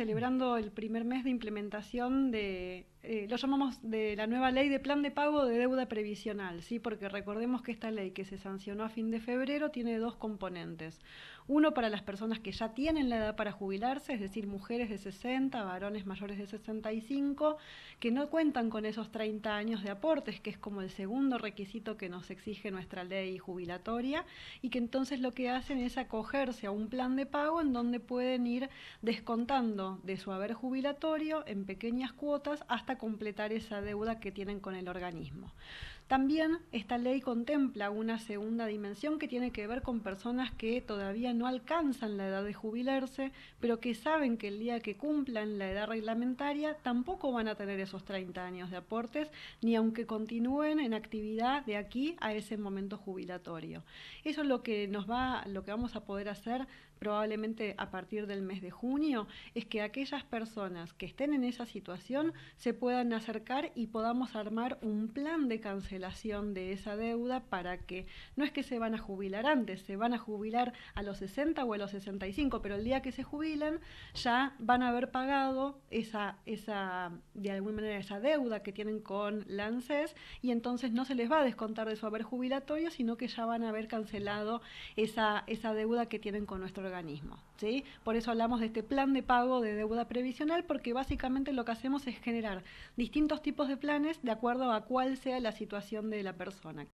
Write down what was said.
celebrando el primer mes de implementación de, eh, lo llamamos de la nueva ley de plan de pago de deuda previsional, ¿sí? porque recordemos que esta ley que se sancionó a fin de febrero tiene dos componentes. Uno para las personas que ya tienen la edad para jubilarse, es decir, mujeres de 60, varones mayores de 65, que no cuentan con esos 30 años de aportes, que es como el segundo requisito que nos exige nuestra ley jubilatoria, y que entonces lo que hacen es acogerse a un plan de pago en donde pueden ir descontando de su haber jubilatorio en pequeñas cuotas hasta completar esa deuda que tienen con el organismo. También esta ley contempla una segunda dimensión que tiene que ver con personas que todavía no alcanzan la edad de jubilarse, pero que saben que el día que cumplan la edad reglamentaria tampoco van a tener esos 30 años de aportes, ni aunque continúen en actividad de aquí a ese momento jubilatorio. Eso es lo que nos va, lo que vamos a poder hacer probablemente a partir del mes de junio, es que aquellas personas que estén en esa situación se puedan acercar y podamos armar un plan de cancelación de esa deuda para que no es que se van a jubilar antes, se van a jubilar a los 60 o a los 65, pero el día que se jubilen ya van a haber pagado esa, esa de alguna manera esa deuda que tienen con la ANSES y entonces no se les va a descontar de su haber jubilatorio, sino que ya van a haber cancelado esa, esa deuda que tienen con nuestro organismo. ¿sí? Por eso hablamos de este plan de pago de deuda previsional, porque básicamente lo que hacemos es generar distintos tipos de planes de acuerdo a cuál sea la de la persona.